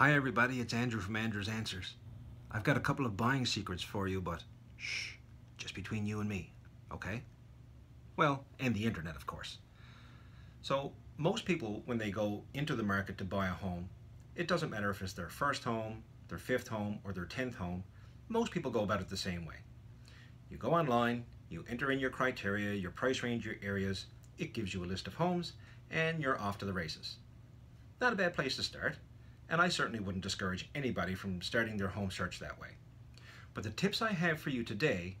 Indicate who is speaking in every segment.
Speaker 1: Hi everybody, it's Andrew from Andrew's Answers. I've got a couple of buying secrets for you, but shh, just between you and me, okay? Well, and the internet, of course. So, most people, when they go into the market to buy a home, it doesn't matter if it's their first home, their fifth home, or their tenth home, most people go about it the same way. You go online, you enter in your criteria, your price range, your areas, it gives you a list of homes, and you're off to the races. Not a bad place to start and I certainly wouldn't discourage anybody from starting their home search that way. But the tips I have for you today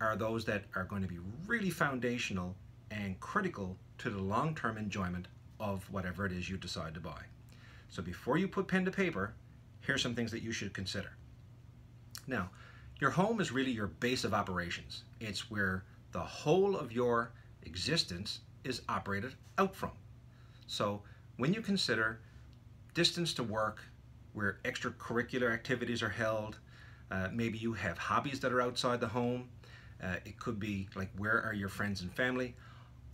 Speaker 1: are those that are going to be really foundational and critical to the long-term enjoyment of whatever it is you decide to buy. So before you put pen to paper, here's some things that you should consider. Now, your home is really your base of operations. It's where the whole of your existence is operated out from. So when you consider distance to work, where extracurricular activities are held. Uh, maybe you have hobbies that are outside the home. Uh, it could be like where are your friends and family.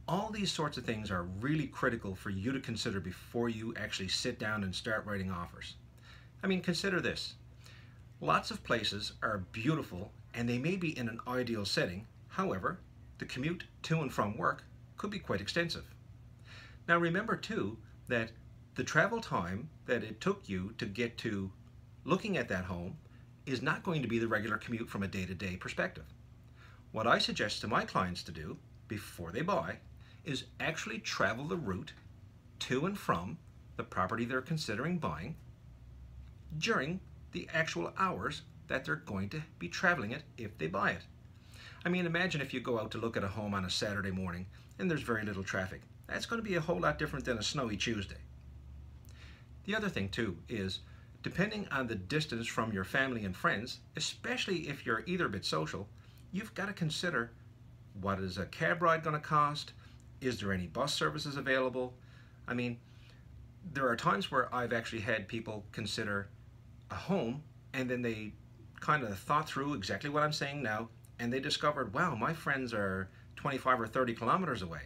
Speaker 1: All these sorts of things are really critical for you to consider before you actually sit down and start writing offers. I mean, consider this. Lots of places are beautiful and they may be in an ideal setting. However, the commute to and from work could be quite extensive. Now remember too that the travel time that it took you to get to looking at that home is not going to be the regular commute from a day-to-day -day perspective. What I suggest to my clients to do before they buy is actually travel the route to and from the property they're considering buying during the actual hours that they're going to be traveling it if they buy it. I mean, imagine if you go out to look at a home on a Saturday morning and there's very little traffic. That's going to be a whole lot different than a snowy Tuesday. The other thing too is depending on the distance from your family and friends, especially if you're either a bit social, you've got to consider what is a cab ride going to cost? Is there any bus services available? I mean, there are times where I've actually had people consider a home and then they kind of thought through exactly what I'm saying now and they discovered, wow, my friends are 25 or 30 kilometers away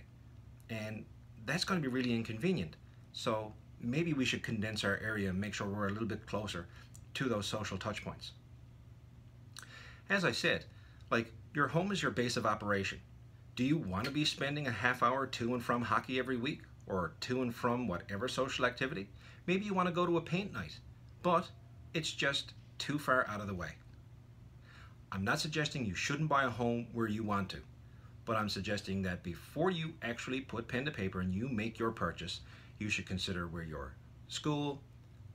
Speaker 1: and that's going to be really inconvenient. So maybe we should condense our area and make sure we're a little bit closer to those social touch points. As I said, like your home is your base of operation. Do you want to be spending a half hour to and from hockey every week or to and from whatever social activity? Maybe you want to go to a paint night, but it's just too far out of the way. I'm not suggesting you shouldn't buy a home where you want to, but I'm suggesting that before you actually put pen to paper and you make your purchase, you should consider where your school,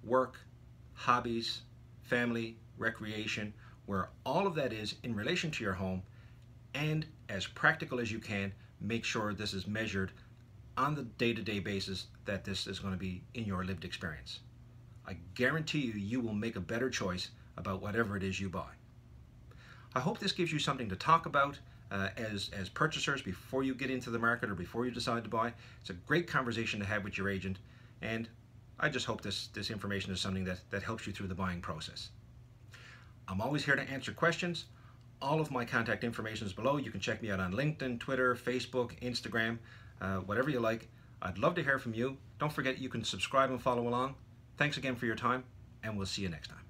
Speaker 1: work, hobbies, family, recreation, where all of that is in relation to your home, and as practical as you can, make sure this is measured on the day-to-day -day basis that this is going to be in your lived experience. I guarantee you, you will make a better choice about whatever it is you buy. I hope this gives you something to talk about uh, as, as purchasers before you get into the market or before you decide to buy. It's a great conversation to have with your agent and I just hope this, this information is something that, that helps you through the buying process. I'm always here to answer questions. All of my contact information is below. You can check me out on LinkedIn, Twitter, Facebook, Instagram, uh, whatever you like. I'd love to hear from you. Don't forget you can subscribe and follow along. Thanks again for your time, and we'll see you next time.